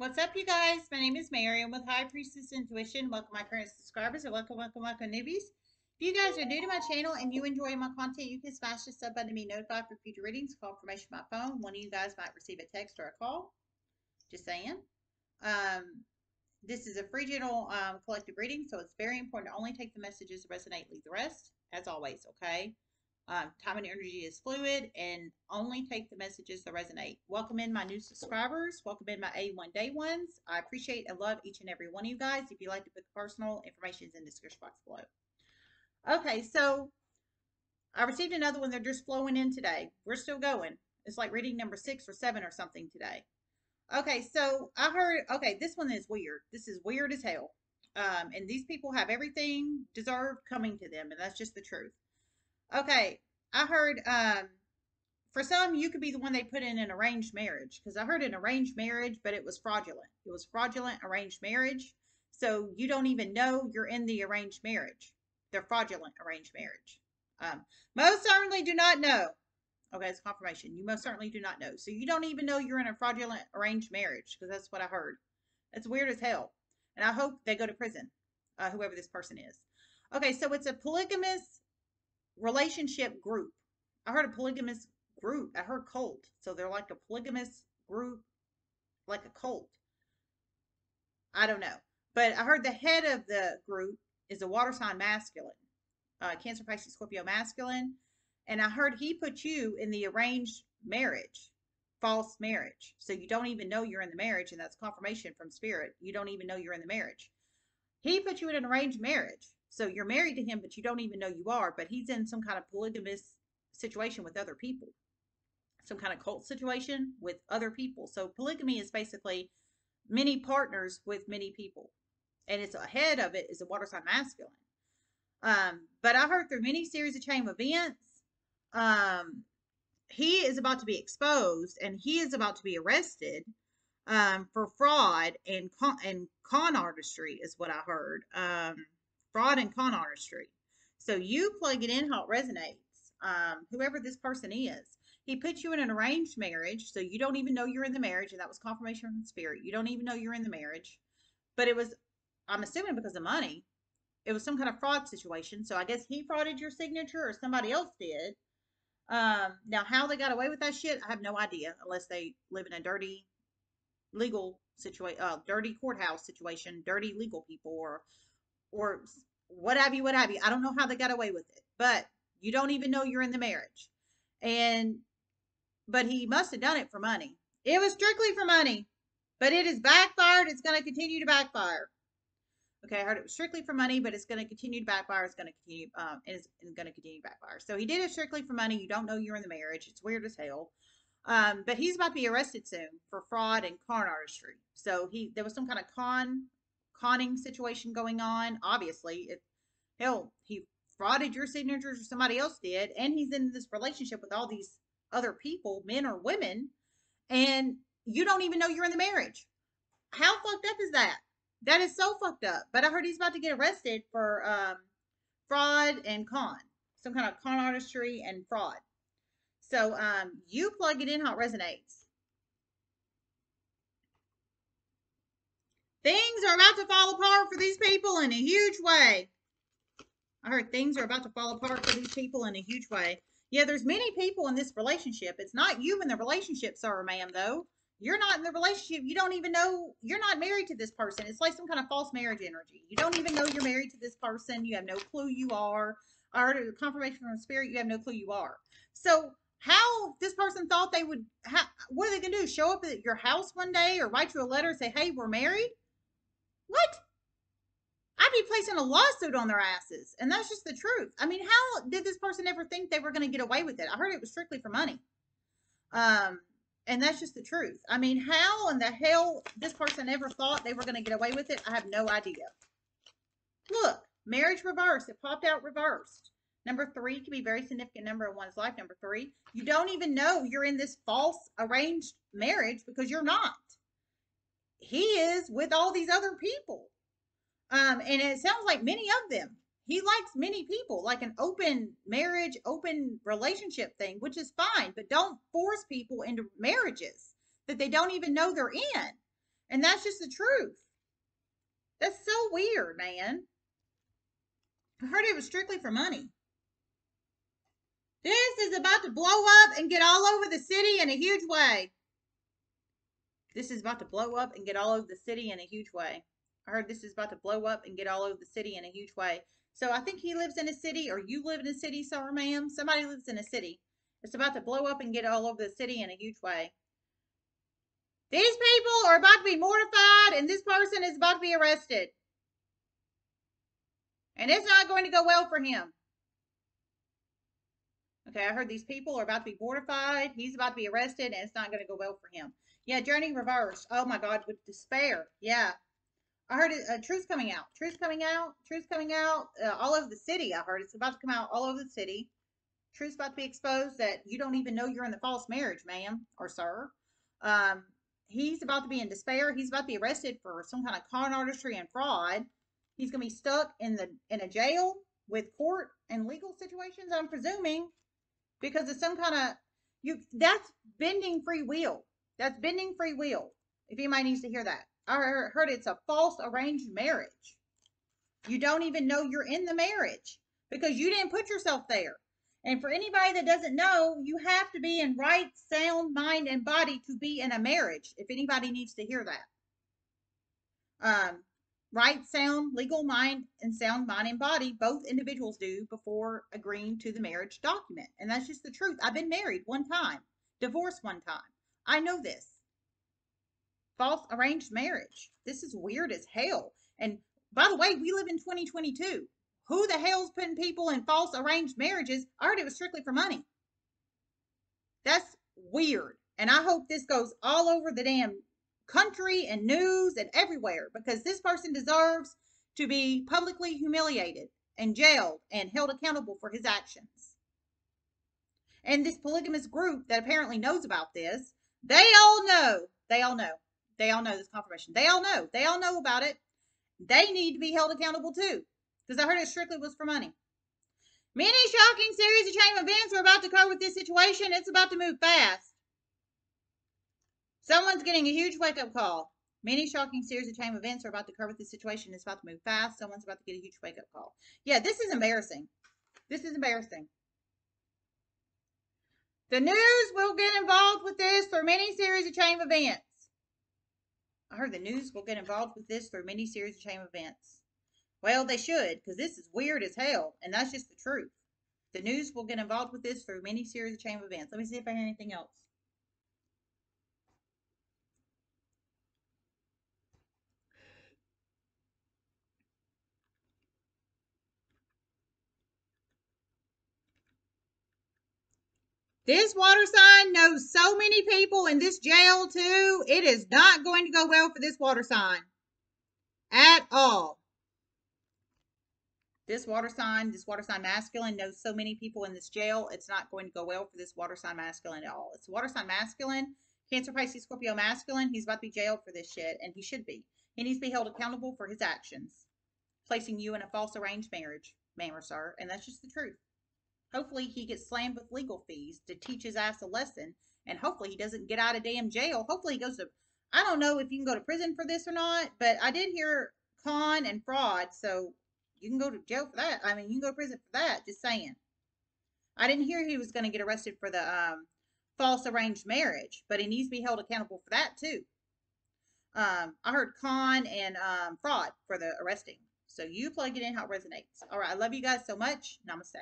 What's up, you guys? My name is Mary. I'm with High Priestess Intuition. Welcome, my current subscribers, and welcome, welcome, welcome, newbies. If you guys are new to my channel and you enjoy my content, you can smash the sub button to be notified for future readings. Call information my phone. One of you guys might receive a text or a call. Just saying. Um, this is a free general um, collective reading, so it's very important to only take the messages that resonate, leave the rest, as always, okay? Um, time and energy is fluid and only take the messages that resonate. Welcome in my new subscribers. Welcome in my A1 day ones. I appreciate and love each and every one of you guys. If you'd like to book personal, information is in the description box below. Okay, so I received another one. They're just flowing in today. We're still going. It's like reading number six or seven or something today. Okay, so I heard, okay, this one is weird. This is weird as hell. Um, and these people have everything deserved coming to them, and that's just the truth. Okay, I heard um for some you could be the one they put in an arranged marriage because I heard an arranged marriage, but it was fraudulent. It was fraudulent arranged marriage. So you don't even know you're in the arranged marriage. The fraudulent arranged marriage. Um, most certainly do not know. Okay, it's confirmation. You most certainly do not know. So you don't even know you're in a fraudulent arranged marriage because that's what I heard. That's weird as hell. And I hope they go to prison, uh, whoever this person is. Okay, so it's a polygamous relationship group. I heard a polygamous group. I heard cult. So they're like a polygamous group, like a cult. I don't know. But I heard the head of the group is a water sign masculine, uh, Cancer, Pisces, Scorpio masculine. And I heard he put you in the arranged marriage, false marriage. So you don't even know you're in the marriage, and that's confirmation from spirit. You don't even know you're in the marriage. He put you in an arranged marriage. So you're married to him, but you don't even know you are, but he's in some kind of polygamous situation with other people, some kind of cult situation with other people. So polygamy is basically many partners with many people. And it's ahead of it is a water sign masculine. Um, but I heard through many series of chain events, um, he is about to be exposed and he is about to be arrested um, for fraud and con, and con artistry, is what I heard. Um, fraud and con artistry. So you plug it in how it resonates. Um, whoever this person is, he puts you in an arranged marriage, so you don't even know you're in the marriage, and that was confirmation from spirit. You don't even know you're in the marriage, but it was, I'm assuming because of money, it was some kind of fraud situation. So I guess he frauded your signature, or somebody else did. Um, now how they got away with that shit, I have no idea, unless they live in a dirty legal situation, uh, dirty courthouse situation, dirty legal people, or or what have you, what have you. I don't know how they got away with it, but you don't even know you're in the marriage. And, but he must have done it for money. It was strictly for money, but it is backfired. It's going to continue to backfire. Okay, I heard it was strictly for money, but it's going to continue to backfire. It's going to continue, um, it's going to continue to backfire. So he did it strictly for money. You don't know you're in the marriage. It's weird as hell. Um, but he's about to be arrested soon for fraud and con artistry. So he, there was some kind of con conning situation going on. Obviously, it, hell, he frauded your signatures or somebody else did, and he's in this relationship with all these other people, men or women, and you don't even know you're in the marriage. How fucked up is that? That is so fucked up. But I heard he's about to get arrested for um, fraud and con, some kind of con artistry and fraud. So um, you plug it in how it resonates. Things are about to fall apart for these people in a huge way. I heard things are about to fall apart for these people in a huge way. Yeah, there's many people in this relationship. It's not you in the relationship, sir or ma'am, though. You're not in the relationship. You don't even know you're not married to this person. It's like some kind of false marriage energy. You don't even know you're married to this person. You have no clue you are. I heard a confirmation from the spirit. You have no clue you are. So how this person thought they would, how, what are they going to do? Show up at your house one day or write you a letter and say, hey, we're married? What? I'd be placing a lawsuit on their asses. And that's just the truth. I mean, how did this person ever think they were going to get away with it? I heard it was strictly for money. Um, and that's just the truth. I mean, how in the hell this person ever thought they were going to get away with it? I have no idea. Look, marriage reversed. It popped out reversed. Number three can be very significant number in one's life. Number three, you don't even know you're in this false arranged marriage because you're not he is with all these other people. Um, and it sounds like many of them. He likes many people, like an open marriage, open relationship thing, which is fine, but don't force people into marriages that they don't even know they're in. And that's just the truth. That's so weird, man. I heard it was strictly for money. This is about to blow up and get all over the city in a huge way. This is about to blow up and get all over the city in a huge way. I heard this is about to blow up and get all over the city in a huge way. So I think he lives in a city, or you live in a city, sir, ma'am. Somebody lives in a city. It's about to blow up and get all over the city in a huge way. These people are about to be mortified, and this person is about to be arrested. And it's not going to go well for him. Okay, I heard these people are about to be mortified. He's about to be arrested, and it's not going to go well for him. Yeah, journey reversed. Oh my God, with despair. Yeah. I heard it, uh, truth's coming out. Truth's coming out. Truth's coming out uh, all over the city. I heard it's about to come out all over the city. Truth's about to be exposed that you don't even know you're in the false marriage, ma'am or sir. Um, he's about to be in despair. He's about to be arrested for some kind of con artistry and fraud. He's going to be stuck in the in a jail with court and legal situations. I'm presuming because it's some kind of you. That's bending free will. That's bending free will. If anybody needs to hear that, I heard it's a false arranged marriage. You don't even know you're in the marriage because you didn't put yourself there. And for anybody that doesn't know, you have to be in right, sound mind and body to be in a marriage. If anybody needs to hear that, um, right, sound, legal mind, and sound mind and body, both individuals do before agreeing to the marriage document. And that's just the truth. I've been married one time, divorced one time. I know this. False arranged marriage. This is weird as hell. And by the way, we live in 2022. Who the hell's putting people in false arranged marriages? I heard it was strictly for money. That's weird. And I hope this goes all over the damn country and news and everywhere because this person deserves to be publicly humiliated and jailed and held accountable for his actions. And this polygamous group that apparently knows about this, they all know, they all know, they all know this confirmation. They all know, they all know about it. They need to be held accountable too because I heard it strictly was for money. Many shocking series of chain events are about to occur with this situation. It's about to move fast. Someone's getting a huge wake-up call. Many shocking series of chain events are about to with this situation. It's about to move fast. Someone's about to get a huge wake-up call. Yeah, this is embarrassing. This is embarrassing. The news will get involved with this through many series of chain events. I heard the news will get involved with this through many series of chain events. Well, they should, because this is weird as hell, and that's just the truth. The news will get involved with this through many series of chain events. Let me see if I hear anything else. This water sign knows so many people in this jail too. It is not going to go well for this water sign at all. This water sign, this water sign masculine knows so many people in this jail. It's not going to go well for this water sign masculine at all. It's water sign masculine, Cancer, Pisces, Scorpio masculine. He's about to be jailed for this shit, and he should be. He needs to be held accountable for his actions, placing you in a false arranged marriage, ma'am or sir, and that's just the truth. Hopefully he gets slammed with legal fees to teach his ass a lesson, and hopefully he doesn't get out of damn jail. Hopefully he goes to, I don't know if you can go to prison for this or not, but I did hear con and fraud, so you can go to jail for that. I mean, you can go to prison for that. Just saying. I didn't hear he was going to get arrested for the um, false arranged marriage, but he needs to be held accountable for that too. Um, I heard con and um, fraud for the arresting. So you plug it in how it resonates. All right. I love you guys so much. Namaste.